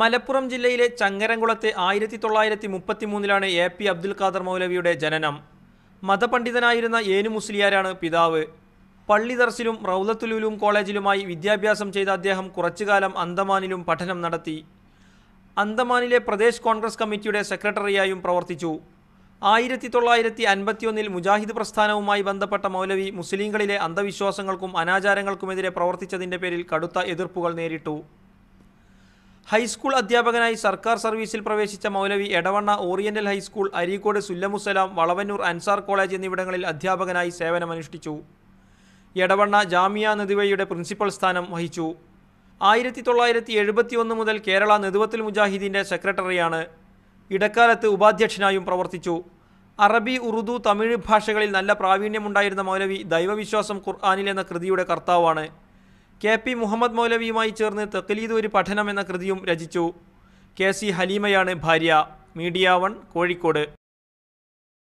മലപ്പുറം ജില്ലയിലെ ചങ്ങരംകുളത്തെ ആയിരത്തി തൊള്ളായിരത്തി മുപ്പത്തി മൂന്നിലാണ് എ പി അബ്ദുൽ ഖാദർ മൗലവിയുടെ ജനനം. മതപണ്ഡിതനായിരുന്ന ഏനു മുസ്ലിയാരാണ് പിതാവ്. പള്ളി ദർസിലും റൗലത്തുലുലും കോളേജിലുമായി വിദ്യാഭ്യാസം ചെയ്ത അദ്ദേഹം കുറച്ചുകാലം അന്തമാനിലും പഠനം നടത്തി. അന്തമാനിലെ പ്രദേശ് കോൺഗ്രസ് കമ്മിറ്റിയുടെ സെക്രട്ടറിയായും പ്രവർത്തിച്ചു. ആയിരത്തി തൊള്ളായിരത്തി അൻപത്തിയൊന്നിൽ മുജാഹിദ് പ്രസ്ഥാനവുമായി ബന്ധപ്പെട്ട മൗലവി മുസ്ലിങ്ങളിലെ അന്ധവിശ്വാസങ്ങൾക്കും അനാചാരങ്ങൾക്കുമെതിരെ പ്രവർത്തിച്ചതിന്റെ പേരിൽ കടുത്ത എതിർപ്പുകൾ നേരിട്ടു. ഹൈസ്കൂൾ അധ്യാപകനായി സർക്കാർ സർവീസിൽ പ്രവേശിച്ച മൗലവി Edavanna oriental high school Areekode Sullamussalam Valavannur Ansar college എന്നിവിടങ്ങളിൽ അധ്യാപകനായി സേവനമനുഷ്ഠിച്ചു. എടവണ്ണ ജാമിയ നദിവയുടെ പ്രിൻസിപ്പൽ സ്ഥാനം വഹിച്ചു. ആയിരത്തി തൊള്ളായിരത്തി എഴുപത്തിയൊന്ന് മുതൽ കേരള നെതുവത്തുൽ മുജാഹിദീന്റെ സെക്രട്ടറിയാണ്. ഇടക്കാലത്ത് ഉപാധ്യക്ഷനായും പ്രവർത്തിച്ചു. അറബി ഉറുദു തമിഴ് ഭാഷകളിൽ നല്ല പ്രാവീണ്യമുണ്ടായിരുന്ന മൗലവി ദൈവവിശ്വാസം ഖുർആാനിൽ എന്ന കൃതിയുടെ കർത്താവാണ്. കെ പി മുഹമ്മദ് മൗലവിയുമായി ചേർന്ന് തെക്കലീത് ഒരു പഠനം എന്ന കൃതിയും രചിച്ചു. കെ സി ഹലീമയാണ് ഭാര്യ. Media one Kozhikode.